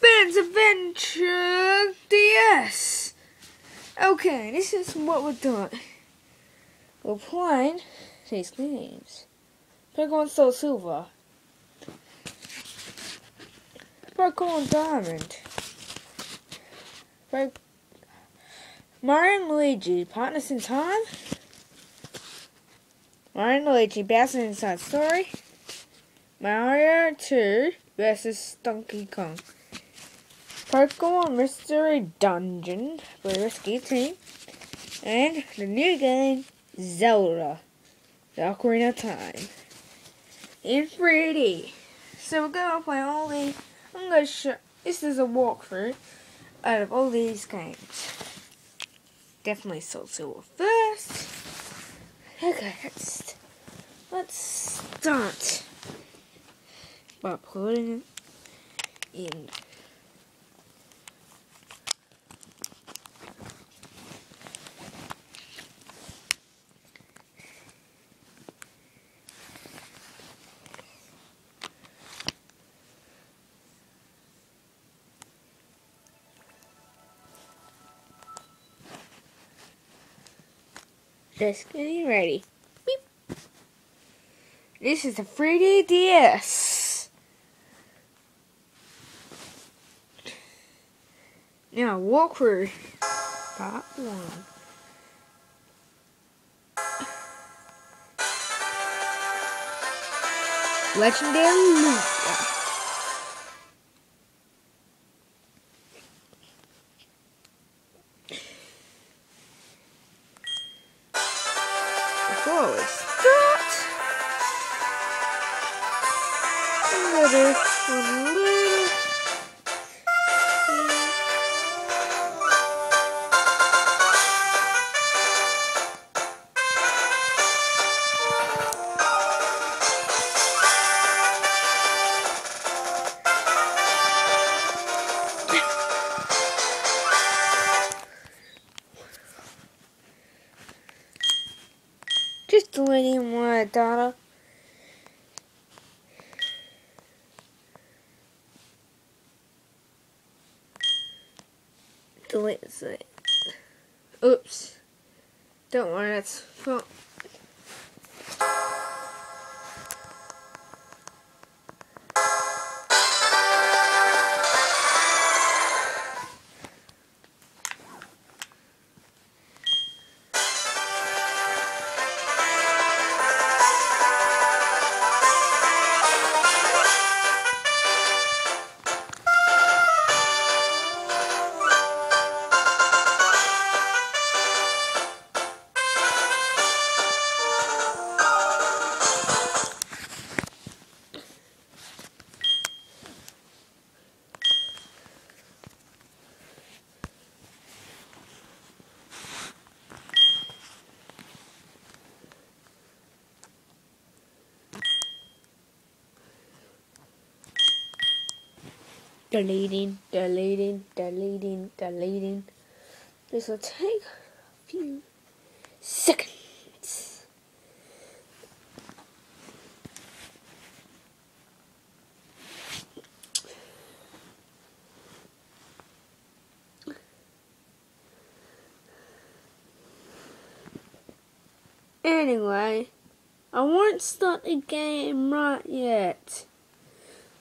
Ben's Adventure DS. Okay, this is what we're doing. We're playing these games. Pokemon Soul Silver. Pokemon Diamond. Mario and Luigi, partners in time. Mario Luigi, Bowser Inside Story. Mario 2 versus Donkey Kong. Pokemon Mystery Dungeon, Blue Rescue Team. And the new game, Zelda, The Ocarina of Time. In 3D. So we're gonna play all these. I'm gonna show. This is a walkthrough out of all these games. Definitely Soul Silver first. Okay, let's let's start by putting in. Just getting ready. Beep. This is a 3D DS. Now, walkthrough part one. Legendary Lugia. Gonna one little Just my data. Delete it. Oops. Don't worry, that's fine. Deleting, deleting, deleting, deleting. This will take a few seconds. Anyway, I won't start the game right yet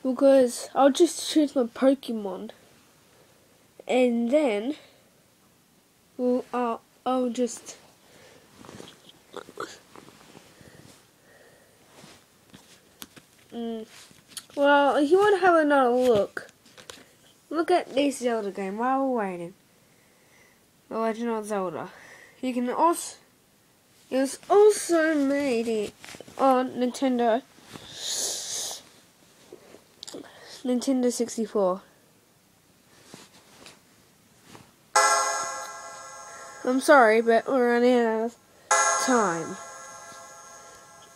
because I'll just choose my Pokemon, and then well, I'll, I'll just mm, well, if you want to have another look, look at this Zelda game while we're waiting. The Legend of Zelda. You can also it was also made on Nintendo. Nintendo 64. I'm sorry, but we're running out of time.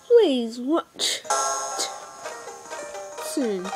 Please watch soon.